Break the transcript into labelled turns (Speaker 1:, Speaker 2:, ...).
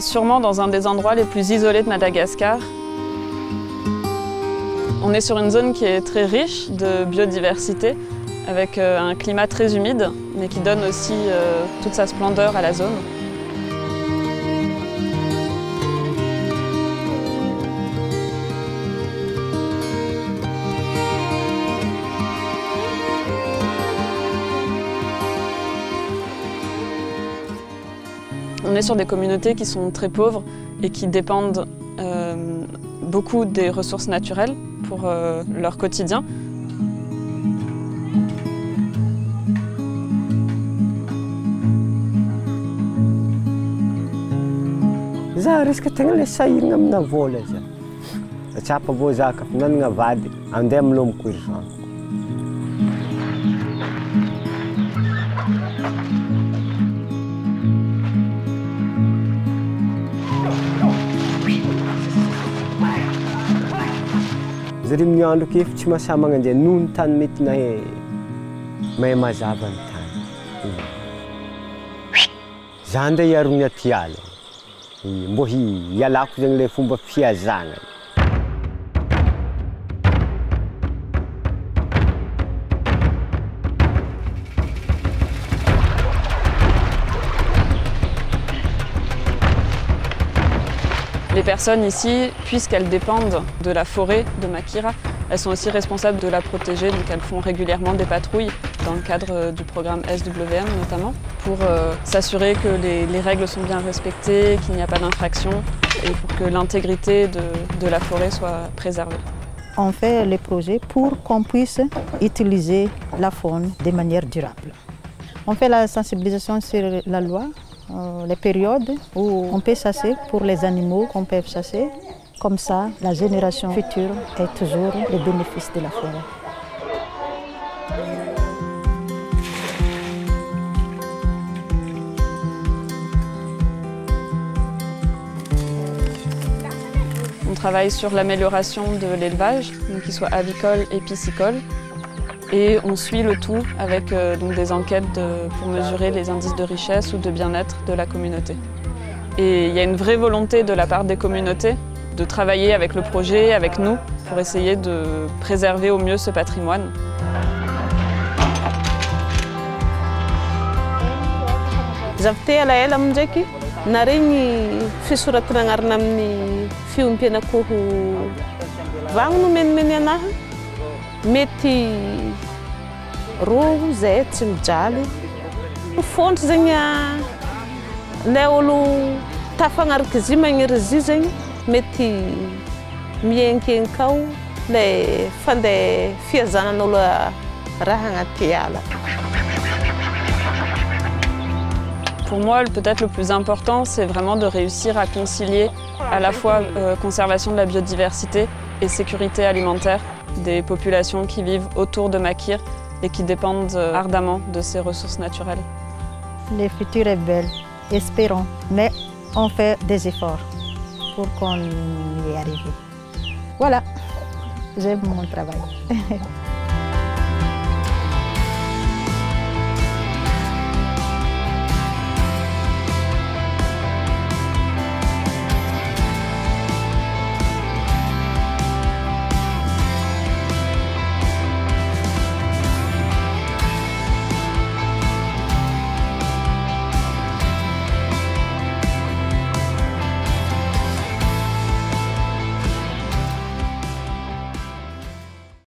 Speaker 1: sûrement dans un des endroits les plus isolés de Madagascar. On est sur une zone qui est très riche de biodiversité, avec euh, un climat très humide, mais qui donne aussi euh, toute sa splendeur à la zone. On est sur des communautés qui sont très pauvres et qui dépendent euh, beaucoup des ressources naturelles pour euh, leur quotidien.
Speaker 2: zare miandroko kefa tsy mahasamagna anzay noho ny tany mety nahay mahay mazava ny tany. Za nde hiarogny aty ala mbô hi ialako zegny lay fomba
Speaker 1: fiazagna personnes ici, puisqu'elles dépendent de la forêt de Makira, elles sont aussi responsables de la protéger, donc elles font régulièrement des patrouilles dans le cadre euh, du programme SWM notamment, pour euh, s'assurer que les, les règles sont bien respectées, qu'il n'y a pas d'infraction et pour que l'intégrité de la forêt soit préservée.
Speaker 3: On fait les projets pour qu'on puisse utiliser la faune de manière durable. On fait la sensibilisation sur la loi, euh, les périodes où on peut chasser pour les animaux qu'on peut chasser. Comme ça, la génération future ait toujours les bénéfices de la forêt.
Speaker 1: On travaille sur l'amélioration de l'élevage, qu'il soit avicole et piscicole. Et on suit le tout avec euh, donc des enquêtes pour mesurer les indices de richesse ou de bien-être de la communauté. Et il y a une vraie volonté de la part des communautés de travailler avec le projet, avec nous, pour essayer de préserver au mieux ce patrimoine.
Speaker 4: Mety roa zay tsy mijaly. Fôntry zegny lay olo tafagnaraka izy io magniry izy zegny mety mienkienka ao lay fandeha fiazanan'olo raha agnaty ala.
Speaker 1: Pour moi, peut-être le plus important, c'est vraiment de réussir à concilier à la fois euh, conservation de la biodiversité et sécurité alimentaire des populations qui vivent autour de Makir et qui dépendent euh, ardemment de ces ressources naturelles.
Speaker 3: Le futur est belle, espérons, mais on fait des efforts pour qu'on y arrive. Voilà, j'aime mon travail.